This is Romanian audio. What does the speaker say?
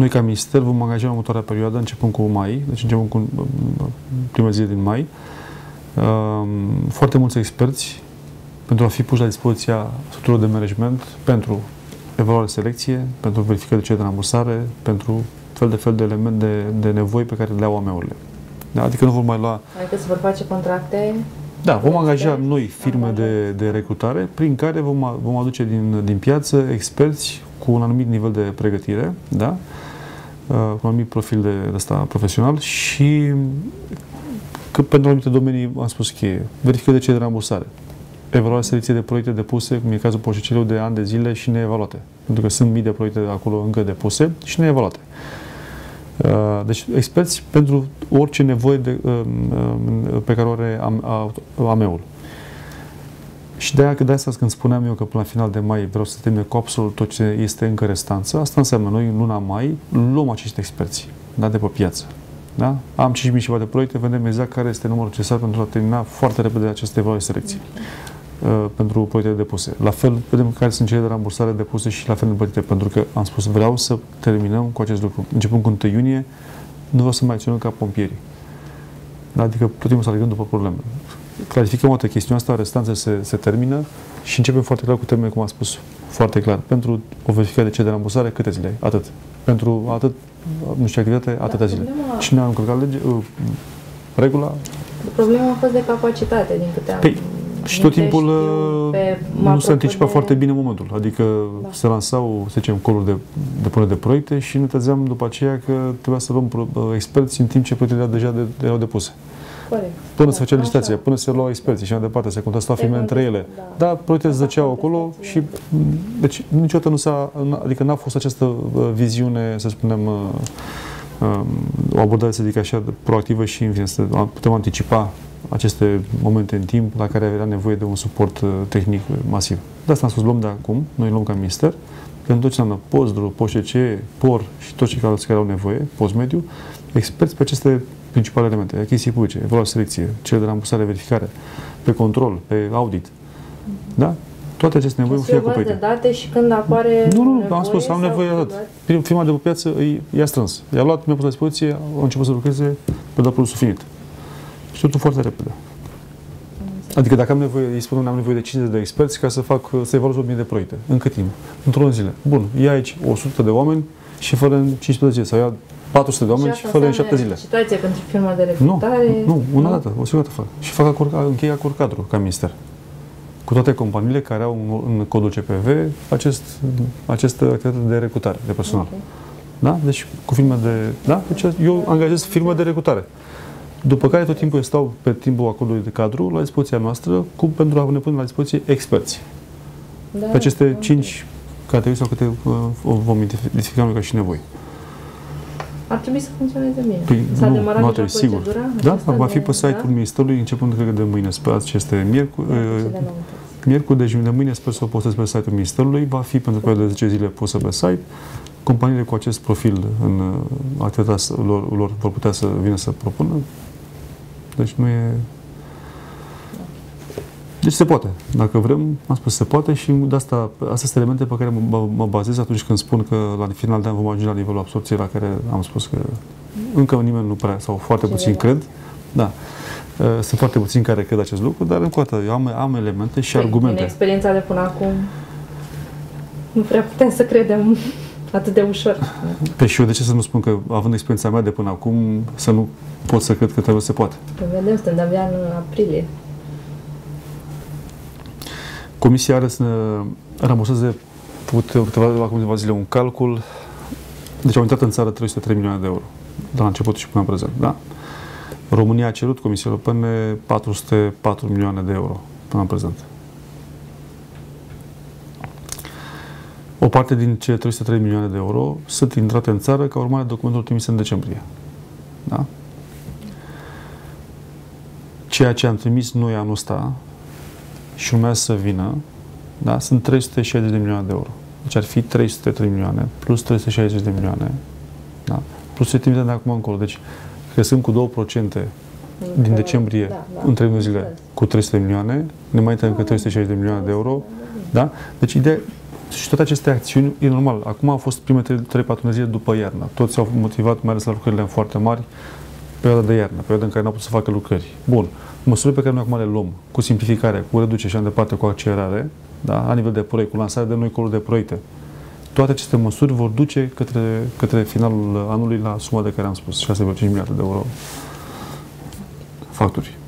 noi ca minister vom angaja în următoarea perioadă, începând cu mai, deci începând cu prima zi din mai, um, foarte mulți experți pentru a fi puși la dispoziția structurilor de management pentru evaluare selecție, pentru verificări de cerere de rambursare, pentru fel de fel de elemente de, de nevoi pe care le au AME-urile. Da? Adică nu vom mai lua... Adică se vor face contracte? Da, vom angaja noi firme de, de recrutare prin care vom, vom aduce din, din piață experți cu un anumit nivel de pregătire, da? Uh, cu un anumit profil de ăsta profesional și că pentru anumite domenii, am spus cheie, verificări de cerere de rambursare, evaluarea selecției de proiecte depuse, cum e cazul Poșeceleu, de ani de zile și neevaluate. Pentru că sunt mii de proiecte acolo încă depuse și neevaluate. Uh, deci, experți pentru orice nevoie de, uh, pe care o are AME-ul. Și de-aia, de asta când spuneam eu că până la final de mai vreau să termine cu absolut tot ce este încă restanță, asta înseamnă noi în luna mai luăm acești experți da, de pe piață. Da? Am 5.000 ceva de proiecte, vedem exact care este numărul necesar pentru a termina foarte repede aceste evaluări selecții uh, pentru proiectele depuse. La fel, vedem care sunt cele de rambursare depuse și la fel de plătite, pentru că am spus, vreau să terminăm cu acest lucru. Începând cu 1 iunie, nu vreau să mai acționăm ca pompierii. Da? Adică tot timpul să alegăm după probleme clarificăm o dată chestiunea asta, restanțele se, se termină și începem foarte clar cu termene, cum am spus, foarte clar. Pentru o verificare de ce de rambursare, câte zile? Atât. Pentru atât, nu știu, activitate, atâtea da, zile. Problema... Cine a încălcat lege, uh, regula? Problema a fost de capacitate, din câte am păi, și tot timpul uh, nu se anticipa de... foarte bine momentul. Adică da. se lansau, să zicem, coluri de depunere de proiecte și ne trezeam după aceea că trebuia să luăm uh, experți în timp ce proiectele deja de, erau depuse. Corect. Până da, se făcea licitație, până se luau experții și mai departe, se contestau firme între ele. Da, da proiectele zăceau acolo și deci niciodată nu s-a, adică n-a fost această uh, viziune, să spunem, uh, um, o abordare, să zic așa, proactivă și în fine, să putem anticipa aceste momente în timp la care avea nevoie de un suport uh, tehnic masiv. De asta am spus, luăm de acum, noi luăm ca minister, că în tot ce înseamnă postdru, POSCC, POR și tot ce care au nevoie, postmediu, experți pe aceste principale elemente, achiziții publice, evaluare selecție, cele de rambursare, verificare, pe control, pe audit. Da? Toate aceste nevoi vor fi acoperite. de date și când apare Nu, nu, nu, am spus, am nevoie de dat. Firma de pe piață i-a strâns. I-a luat, mi-a pus la dispoziție, au început să lucreze pe dat produsul finit. Și totul foarte repede. Adică dacă am nevoie, îi spun, am nevoie de 50 de experți ca să fac, să evaluez 1000 de proiecte. În cât timp? Într-o zile. Bun, ia aici 100 de oameni și fără 15 zile. Sau ia 400 de oameni și, și fără în 7 zile. Situația pentru firma de recrutare? Nu, nu una dată, o singură dată fac. Și fac acord, încheie acord cadru ca minister. Cu toate companiile care au în codul CPV acest, acest activitate de recrutare de personal. Okay. Da? Deci cu firme de... Da? Deci eu angajez firmă de recrutare. După care tot timpul stau pe timpul acordului de cadru la dispoziția noastră cu, pentru a ne pune la dispoziție experți. Da, pe aceste okay. cinci categorii sau câte uh, vom identifica noi ca și nevoi. Ar trebui să funcționeze bine. Păi, S-a nu, demarat nu deja sigur. Da, va fi pe site-ul da? Ministerului începând, cred că de mâine, spre aceste miercuri. Da, uh, miercuri, deci de mâine sper să o postez pe site-ul Ministerului. Va fi pentru că de 10 zile pusă pe site. Companiile cu acest profil în uh, activitatea lor, lor vor putea să vină să propună. Deci nu e deci se poate. Dacă vrem, am spus se poate și de asta, astea sunt elemente pe care mă, mă bazez atunci când spun că la final de an vom ajunge la nivelul absorpției la care am spus că încă nimeni nu prea, sau foarte Ce puțin cred. Da. Uh, sunt foarte puțini care cred acest lucru, dar încă o dată, eu am, am elemente și păi, argumente. În experiența de până acum, nu prea putem să credem atât de ușor. Pe și eu de ce să nu spun că, având experiența mea de până acum, să nu pot să cred că trebuie să poate? Păi vedem, suntem de în aprilie. Comisia are să ramburseze câteva, la câteva zile un calcul. Deci au intrat în țară 303 milioane de euro de la început și până în prezent. Da? România a cerut Comisiei Europene 404 milioane de euro până în prezent. O parte din cele 303 milioane de euro sunt intrate în țară ca urmare a documentului trimis în decembrie. Da? Ceea ce am trimis noi anul ăsta și urmează să vină, da, sunt 360 de milioane de euro. Deci ar fi 303 milioane plus 360 de milioane, da, plus se trimite de acum încolo. Deci crescând cu 2% din decembrie da, da, în 3 zile cu 300 de milioane, ne mai intră încă 360 de milioane de euro, da? Deci ideea, și toate aceste acțiuni, e normal. Acum au fost primele 3-4 zile după iarnă. Toți s-au motivat, mai ales la lucrările foarte mari, perioada de iarnă, perioada în care n-au putut să facă lucrări. Bun. Măsurile pe care noi acum le luăm, cu simplificare, cu reducere și am departe, cu accelerare, da? la nivel de proiect, cu lansarea de noi coluri de proiecte, toate aceste măsuri vor duce către, către finalul anului la suma de care am spus, 6,5 miliarde de euro facturi.